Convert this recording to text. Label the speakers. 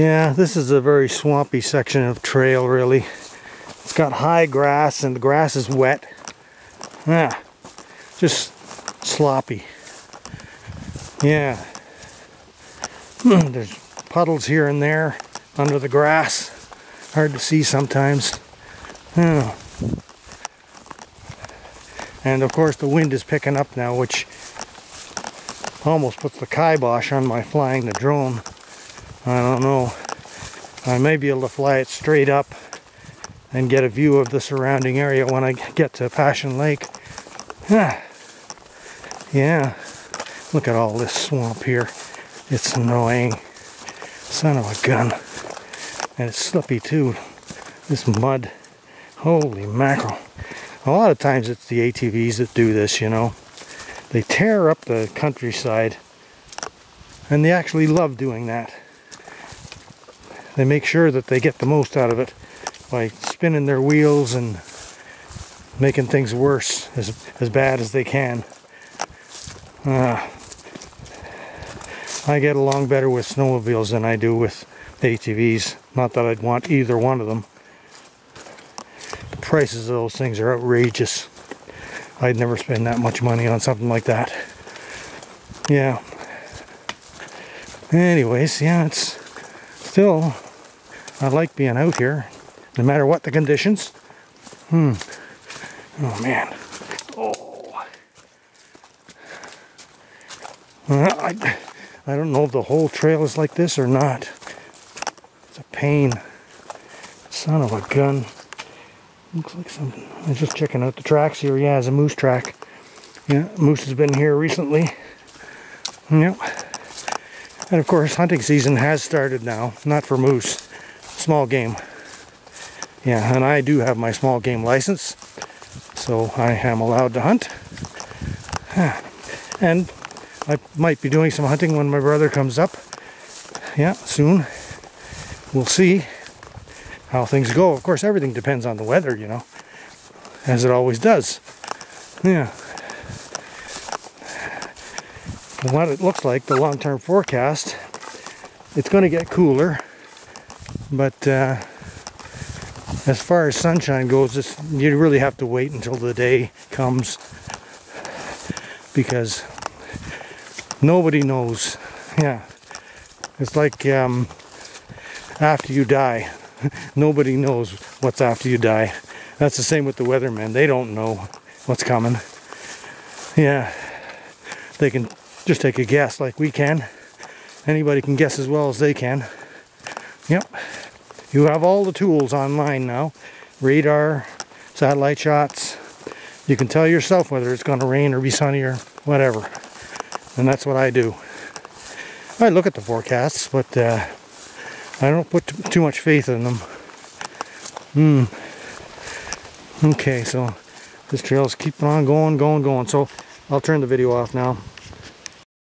Speaker 1: Yeah, this is a very swampy section of trail, really. It's got high grass and the grass is wet. Yeah, just sloppy. Yeah. Hmm, there's puddles here and there under the grass. Hard to see sometimes. Yeah. And of course the wind is picking up now, which almost puts the kibosh on my flying the drone. I don't know. I may be able to fly it straight up and get a view of the surrounding area when I get to Passion Lake. yeah. Look at all this swamp here. It's annoying. Son of a gun. And it's slippy too. This mud. Holy mackerel. A lot of times it's the ATVs that do this, you know. They tear up the countryside and they actually love doing that. They make sure that they get the most out of it by spinning their wheels and making things worse, as, as bad as they can. Uh, I get along better with snowmobiles than I do with ATVs. Not that I'd want either one of them. The prices of those things are outrageous. I'd never spend that much money on something like that. Yeah. Anyways, yeah, it's still, I like being out here, no matter what the conditions. Hmm. Oh man. Oh. I, I don't know if the whole trail is like this or not. It's a pain. Son of a gun. Looks like something. I'm just checking out the tracks here. Yeah, it's a moose track. Yeah, moose has been here recently. Yep. And of course, hunting season has started now. Not for moose, small game. Yeah, and I do have my small game license, so I am allowed to hunt. And I might be doing some hunting when my brother comes up. Yeah, soon. We'll see how things go. Of course, everything depends on the weather, you know, as it always does. Yeah. What it looks like, the long-term forecast, it's going to get cooler, but uh, as far as sunshine goes, you really have to wait until the day comes because nobody knows. Yeah, it's like um, after you die. Nobody knows what's after you die. That's the same with the weathermen. They don't know what's coming. Yeah, they can just take a guess like we can. Anybody can guess as well as they can. Yep. You have all the tools online now. Radar, satellite shots. You can tell yourself whether it's going to rain or be sunny or whatever. And that's what I do. I look at the forecasts, but uh, I don't put too much faith in them. Hmm. Okay, so this trail's keeping on going, going, going. So I'll turn the video off now.